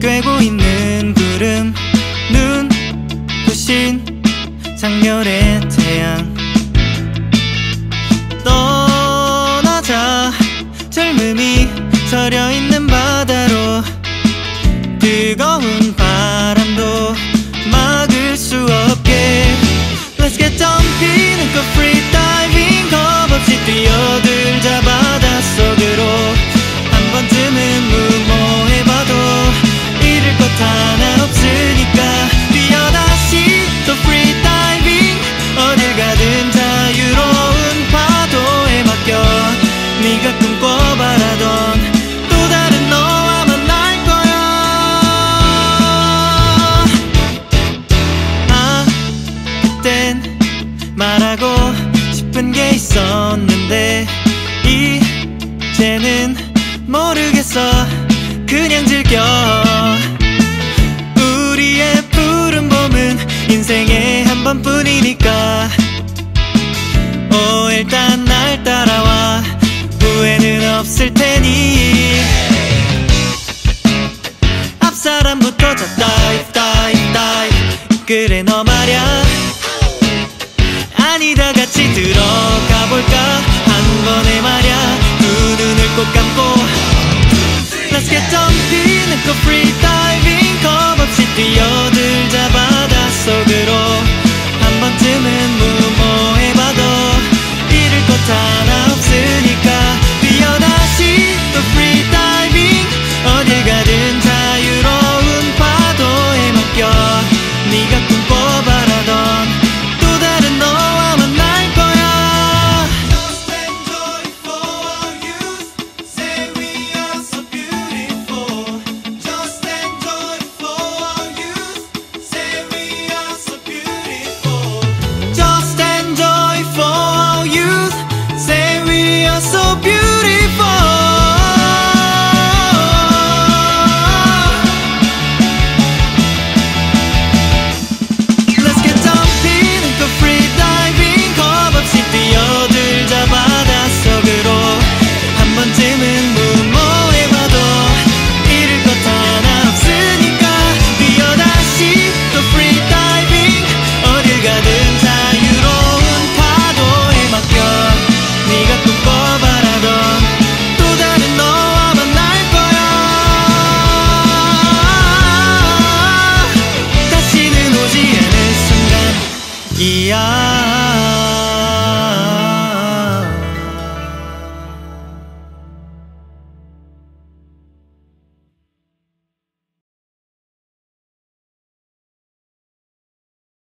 꿰고 있는 구름 눈 부신 장렬의 태양. 떠나자 젊음이 서려 있는 바다로 뜨거운 말하고 싶은 게 있었는데 이제는 모르겠어. 그냥 즐겨. 우리의 푸른 봄은 인생에 한 번뿐이니까. 오 일단 날 따라와. 후회는 없을 테니. 앞사람부터 저 dive dive dive. 그래 너 말야 아니 다 같이 들어가 볼까 한 번에 말야 두 눈을 꼭 감고 Let's get dumping and go free